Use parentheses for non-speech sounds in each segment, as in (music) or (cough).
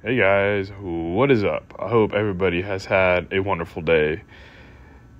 Hey guys, what is up? I hope everybody has had a wonderful day.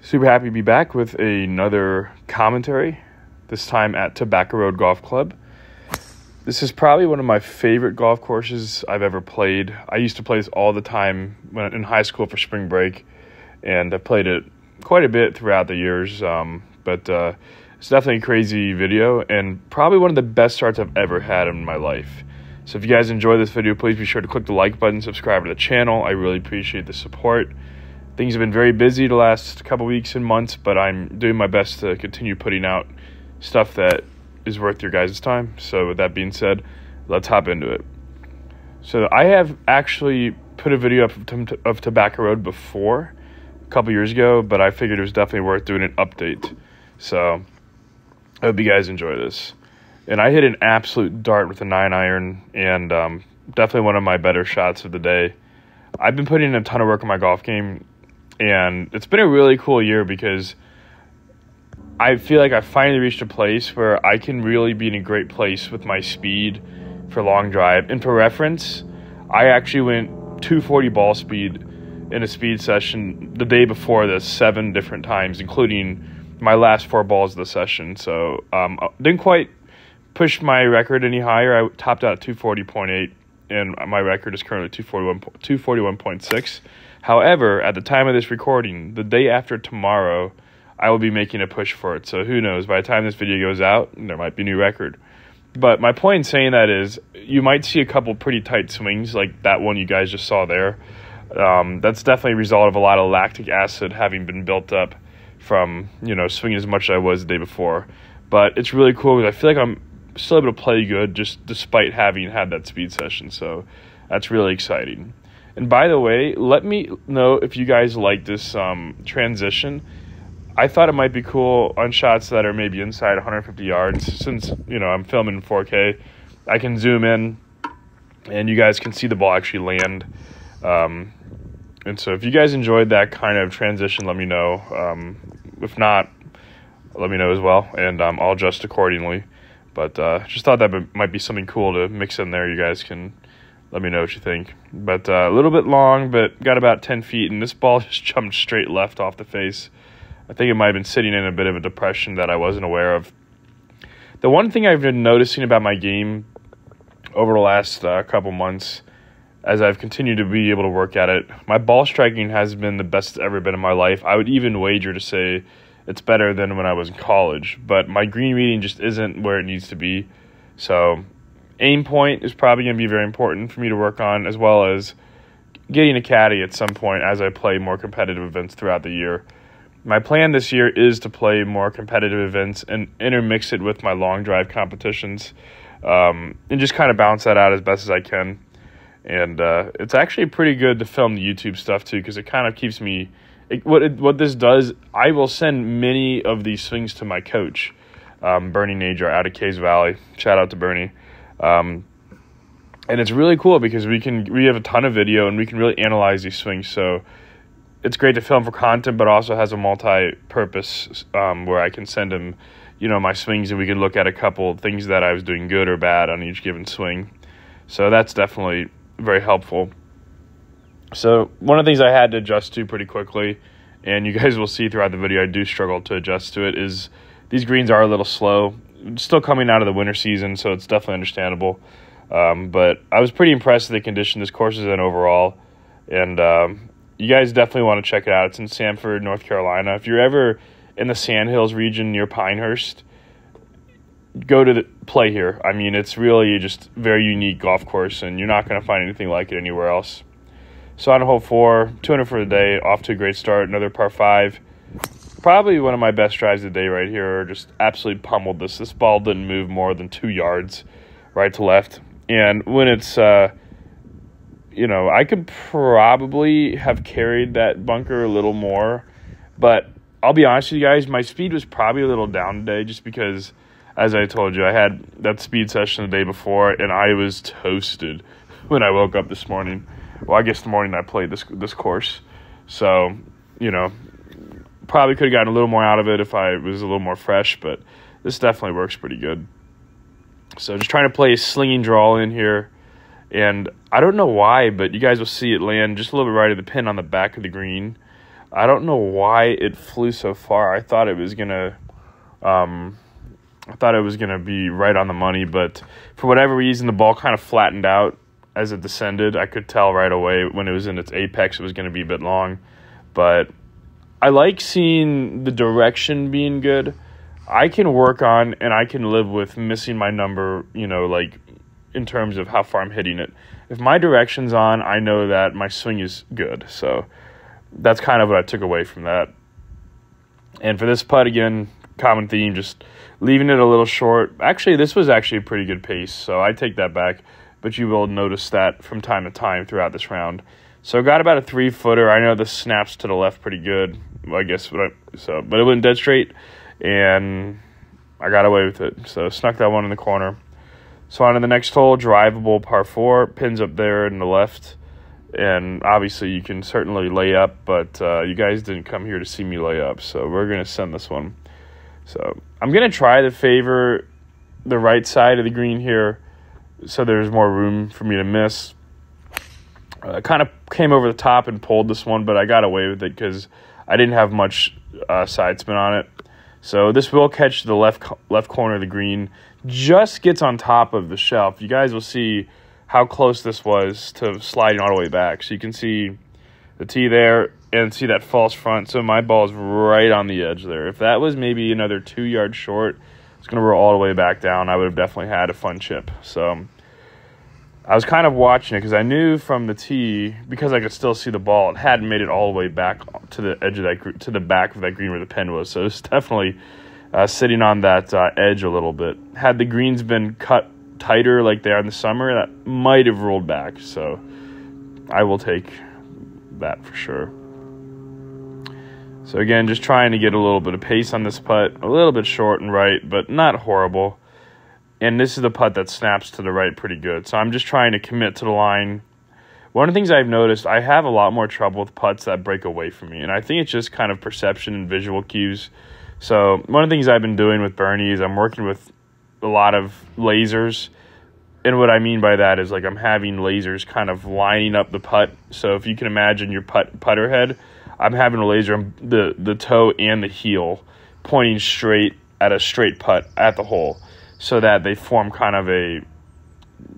Super happy to be back with another commentary, this time at Tobacco Road Golf Club. This is probably one of my favorite golf courses I've ever played. I used to play this all the time when in high school for spring break, and I played it quite a bit throughout the years. Um, but uh, it's definitely a crazy video, and probably one of the best starts I've ever had in my life. So if you guys enjoy this video, please be sure to click the like button, subscribe to the channel. I really appreciate the support. Things have been very busy the last couple weeks and months, but I'm doing my best to continue putting out stuff that is worth your guys' time. So with that being said, let's hop into it. So I have actually put a video up of Tobacco Road before, a couple years ago, but I figured it was definitely worth doing an update. So I hope you guys enjoy this and I hit an absolute dart with a nine iron, and um, definitely one of my better shots of the day. I've been putting in a ton of work on my golf game, and it's been a really cool year because I feel like I finally reached a place where I can really be in a great place with my speed for long drive. And for reference, I actually went 240 ball speed in a speed session the day before this seven different times, including my last four balls of the session. So um, didn't quite push my record any higher. I topped out at 240.8, and my record is currently 241, 241.6. However, at the time of this recording, the day after tomorrow, I will be making a push for it. So who knows? By the time this video goes out, there might be a new record. But my point in saying that is, you might see a couple pretty tight swings, like that one you guys just saw there. Um, that's definitely a result of a lot of lactic acid having been built up from you know swinging as much as I was the day before. But it's really cool because I feel like I'm still able to play good just despite having had that speed session. So that's really exciting. And by the way, let me know if you guys like this um, transition. I thought it might be cool on shots that are maybe inside 150 yards. Since you know I'm filming in 4K, I can zoom in, and you guys can see the ball actually land. Um, and so, if you guys enjoyed that kind of transition, let me know. Um, if not, let me know as well, and um, I'll adjust accordingly. But uh, just thought that might be something cool to mix in there. You guys can let me know what you think. But uh, a little bit long, but got about 10 feet, and this ball (laughs) just jumped straight left off the face. I think it might have been sitting in a bit of a depression that I wasn't aware of. The one thing I've been noticing about my game over the last uh, couple months, as I've continued to be able to work at it, my ball striking has been the best it's ever been in my life. I would even wager to say it's better than when I was in college. But my green reading just isn't where it needs to be. So aim point is probably going to be very important for me to work on, as well as getting a caddy at some point as I play more competitive events throughout the year. My plan this year is to play more competitive events and intermix it with my long drive competitions um, and just kind of balance that out as best as I can. And uh, it's actually pretty good to film the YouTube stuff too because it kind of keeps me it, what it, what this does, I will send many of these swings to my coach, um, Bernie Najar out of Caves Valley. Shout out to Bernie. Um, and it's really cool because we can we have a ton of video and we can really analyze these swings. So it's great to film for content, but also has a multi-purpose um, where I can send him, you know, my swings and we can look at a couple things that I was doing good or bad on each given swing. So that's definitely very helpful. So one of the things I had to adjust to pretty quickly, and you guys will see throughout the video, I do struggle to adjust to it. Is these greens are a little slow, still coming out of the winter season, so it's definitely understandable. Um, but I was pretty impressed with the condition this course is in overall, and um, you guys definitely want to check it out. It's in Sanford, North Carolina. If you're ever in the Sandhills region near Pinehurst, go to the play here. I mean, it's really just very unique golf course, and you're not going to find anything like it anywhere else. So on hole four, 200 for the day, off to a great start. Another par five. Probably one of my best drives of the day right here. Just absolutely pummeled this. This ball didn't move more than two yards right to left. And when it's, uh, you know, I could probably have carried that bunker a little more. But I'll be honest with you guys, my speed was probably a little down today just because, as I told you, I had that speed session the day before and I was toasted (laughs) when I woke up this morning well, I guess the morning I played this this course. So, you know, probably could have gotten a little more out of it if I was a little more fresh, but this definitely works pretty good. So just trying to play a slinging draw in here And I don't know why, but you guys will see it land just a little bit right of the pin on the back of the green. I don't know why it flew so far. I thought it was gonna, um, I thought it was gonna be right on the money, but for whatever reason, the ball kind of flattened out as it descended. I could tell right away when it was in its apex, it was gonna be a bit long, but I like seeing the direction being good. I can work on and I can live with missing my number, you know, like in terms of how far I'm hitting it. If my direction's on, I know that my swing is good. So that's kind of what I took away from that. And for this putt again, common theme, just leaving it a little short. Actually, this was actually a pretty good pace, so I take that back. But you will notice that from time to time throughout this round. So got about a three footer. I know the snaps to the left pretty good. I guess I, so, but it went dead straight, and I got away with it. So snuck that one in the corner. So on to the next hole, drivable par four, pins up there in the left and obviously you can certainly lay up, but uh, you guys didn't come here to see me lay up, so we're gonna send this one. So I'm gonna try to favor the right side of the green here, so there's more room for me to miss. I kind of came over the top and pulled this one, but I got away with it because I didn't have much uh, side spin on it. So this will catch the left left corner of the green, just gets on top of the shelf. You guys will see how close this was to sliding all the way back. So you can see the tee there and see that false front. So my ball is right on the edge there. If that was maybe another two yards short, it's going to roll all the way back down. I would have definitely had a fun chip. So I was kind of watching it because I knew from the tee, because I could still see the ball, it hadn't made it all the way back to the edge of that, to the back of that green where the pin was. So it's (laughs) definitely uh, sitting on that uh, edge a little bit. Had the greens been cut tighter like they are in the summer, that might have rolled back. So I will take that for sure. So again, just trying to get a little bit of pace on this putt, a little bit short and right, but not horrible. And this is the putt that snaps to the right pretty good. So I'm just trying to commit to the line. One of the things I've noticed, I have a lot more trouble with putts that break away from me. And I think it's just kind of perception and visual cues. So one of the things I've been doing with Bernie is I'm working with a lot of lasers. And what I mean by that is like I'm having lasers kind of lining up the putt. So if you can imagine your putt putter head, I'm having a laser the the toe and the heel pointing straight at a straight putt at the hole, so that they form kind of a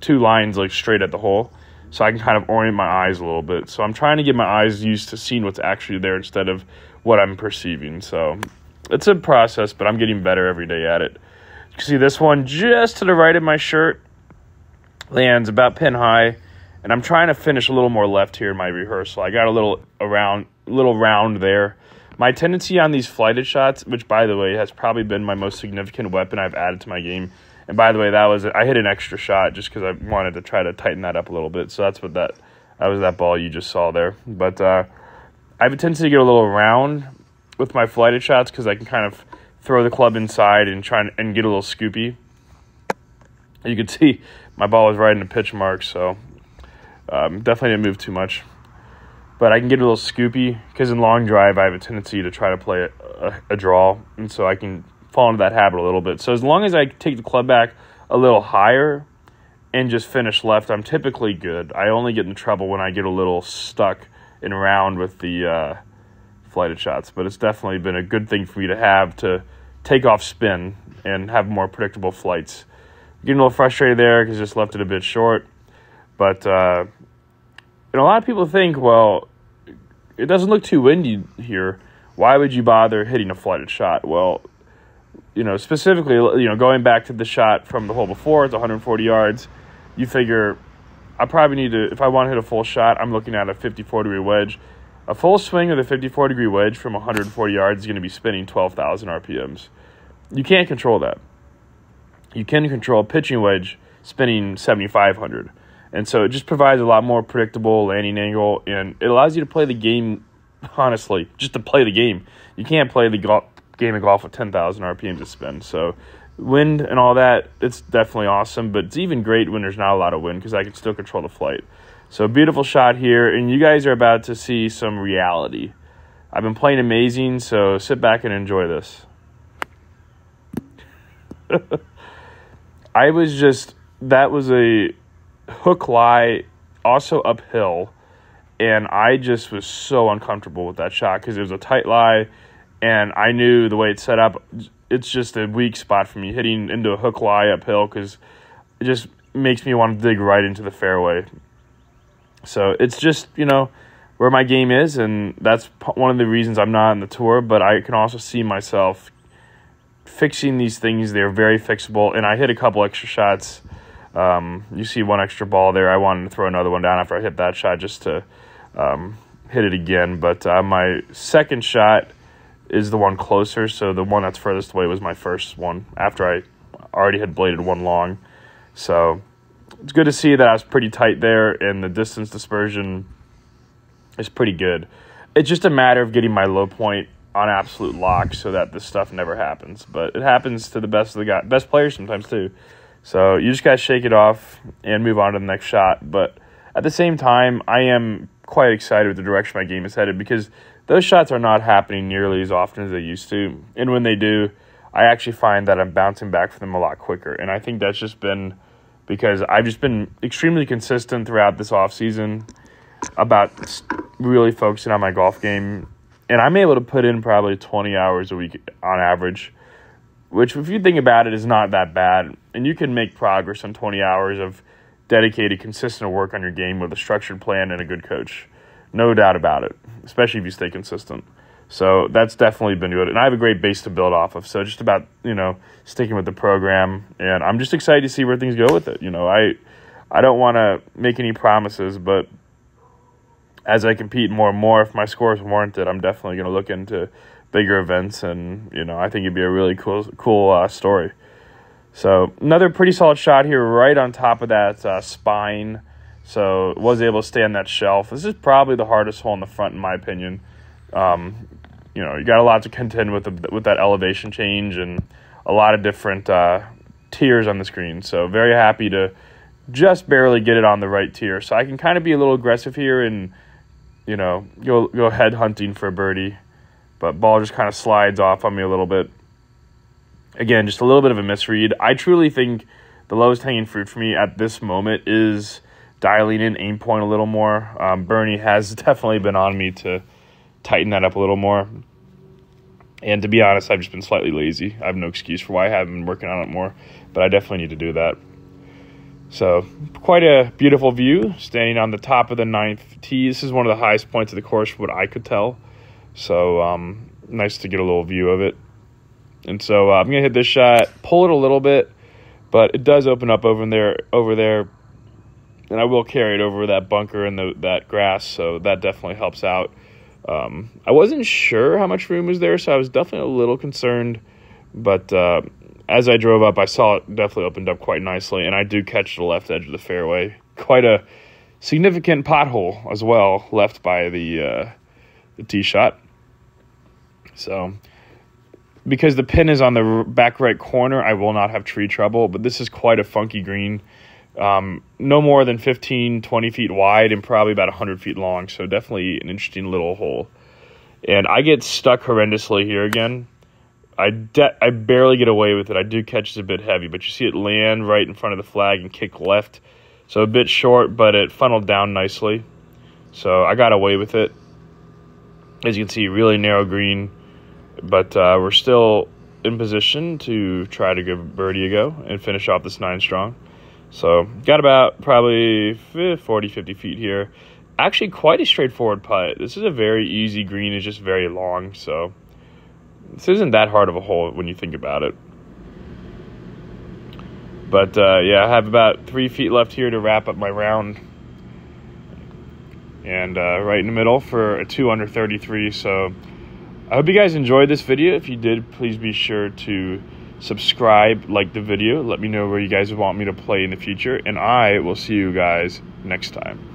two lines like straight at the hole. So I can kind of orient my eyes a little bit. So I'm trying to get my eyes used to seeing what's actually there instead of what I'm perceiving. So it's a process, but I'm getting better every day at it. You can see this one just to the right of my shirt lands about pin high, and I'm trying to finish a little more left here in my rehearsal. I got a little around, little round there. My tendency on these flighted shots, which by the way has probably been my most significant weapon I've added to my game. And by the way, that was I hit an extra shot just because I wanted to try to tighten that up a little bit. So that's what that that was that ball you just saw there. But uh, I have a tendency to get a little round with my flighted shots because I can kind of throw the club inside and try and, and get a little scoopy. You can (laughs) see my ball was right in the pitch mark, so um, definitely didn't move too much. But I can get a little scoopy because in long drive I have a tendency to try to play a, a, a draw, and so I can fall into that habit a little bit. So as long as I take the club back a little higher and just finish left, I'm typically good. I only get in trouble when I get a little stuck in round with the uh, flighted shots, but it's definitely been a good thing for me to have to take off spin and have more predictable flights. Getting a little frustrated there because just left it a bit short, but uh, and a lot of people think, well, it doesn't look too windy here. Why would you bother hitting a flighted shot? Well, you know, specifically, you know, going back to the shot from the hole before, it's 140 yards. You figure I probably need to, if I want to hit a full shot, I'm looking at a 54 degree wedge. A full swing of the 54 degree wedge from 140 yards is going to be spinning 12,000 RPMs. You can't control that. You can control a pitching wedge spinning 7,500. And so it just provides a lot more predictable landing angle and it allows you to play the game, honestly, just to play the game. You can't play the golf, game of golf with 10,000 RPMs to spin. So wind and all that, it's definitely awesome, but it's even great when there's not a lot of wind because I can still control the flight. So beautiful shot here, and you guys are about to see some reality. I've been playing amazing, so sit back and enjoy this. (laughs) I was just that was a hook lie, also uphill, and I just was so uncomfortable with that shot because it was a tight lie, and I knew the way it's set up, it's just a weak spot for me hitting into a hook lie uphill because it just makes me want to dig right into the fairway. So it's just you know where my game is, and that's one of the reasons I'm not on the tour. But I can also see myself fixing these things. They're very fixable, and I hit a couple extra shots. Um, you see one extra ball there. I wanted to throw another one down after I hit that shot just to um, hit it again. But uh, my second shot is the one closer, so the one that's furthest away was my first one after I already had bladed one long. So it's good to see that I was pretty tight there, and the distance dispersion is pretty good. It's just a matter of getting my low point on absolute lock so that this stuff never happens. But it happens to the best of the guy, best players sometimes too. So you just gotta shake it off and move on to the next shot. But at the same time, I am quite excited with the direction my game is headed because those shots are not happening nearly as often as they used to. And when they do, I actually find that I'm bouncing back from them a lot quicker. And I think that's just been because I've just been extremely consistent throughout this off season about really focusing on my golf game and I'm able to put in probably 20 hours a week on average, which, if you think about it, is not that bad. And you can make progress on 20 hours of dedicated, consistent work on your game with a structured plan and a good coach. No doubt about it, especially if you stay consistent. So that's definitely been good. And I have a great base to build off of. So just about, you know, sticking with the program. And I'm just excited to see where things go with it. You know, I I don't want to make any promises, but as I compete more and more, if my scores warrant it, I'm definitely going to look into bigger events, and you know, I think it'd be a really cool, cool uh, story. So another pretty solid shot here, right on top of that uh, spine. So was able to stay on that shelf. This is probably the hardest hole in the front, in my opinion. Um, you know, you got a lot to contend with the, with that elevation change and a lot of different uh, tiers on the screen. So very happy to just barely get it on the right tier. So I can kind of be a little aggressive here and you know, go go head hunting for a birdie, but ball just kind of slides off on me a little bit. Again, just a little bit of a misread. I truly think the lowest hanging fruit for me at this moment is dialing in aim point a little more. Um, Bernie has (laughs) definitely been on me to tighten that up a little more. And to be honest, I've just been slightly lazy. I have no excuse for why I haven't been working on it more, but I definitely need to do that. So, quite a beautiful view standing on the top of the ninth tee. This is one of the highest points of the course, what I could tell. So, um, nice to get a little view of it. And so, uh, I'm to hit this shot, pull it a little bit, but it does open up over there, over there. And I will carry it over that bunker and the, that grass, so that definitely helps out. Um, I wasn't sure how much room was there, so I was definitely a little concerned. But uh, as I drove up, I saw it definitely opened up quite nicely, and I do catch the left edge of the fairway. Quite a significant pothole as well left by the uh, the tee shot. So, because the pin is on the back right corner, I will not have tree trouble. But this is quite a funky green, um, no more than 15, 20 feet wide, and probably about 100 feet long. So definitely an interesting little hole. And I get stuck horrendously here again. I I barely get away with it. I do catch it a bit heavy, but you see it land right in front of the flag and kick left. So a bit short, but it funneled down nicely. So I got away with it. As you can see, really narrow green, but uh, we're still in position to try to give birdie a go and finish off this nine strong. So got about probably 40, 50 feet here. Actually, quite a straightforward putt. This is a very easy green. It's just very long, so this isn't that hard of a hole when you think about it. But uh, yeah, I have about three feet left here to wrap up my round. And uh, right in the middle for a 2 under 33. So I hope you guys enjoyed this video. If you did, please be sure to subscribe, like the video. Let me know where you guys want me to play in the future. And I will see you guys next time.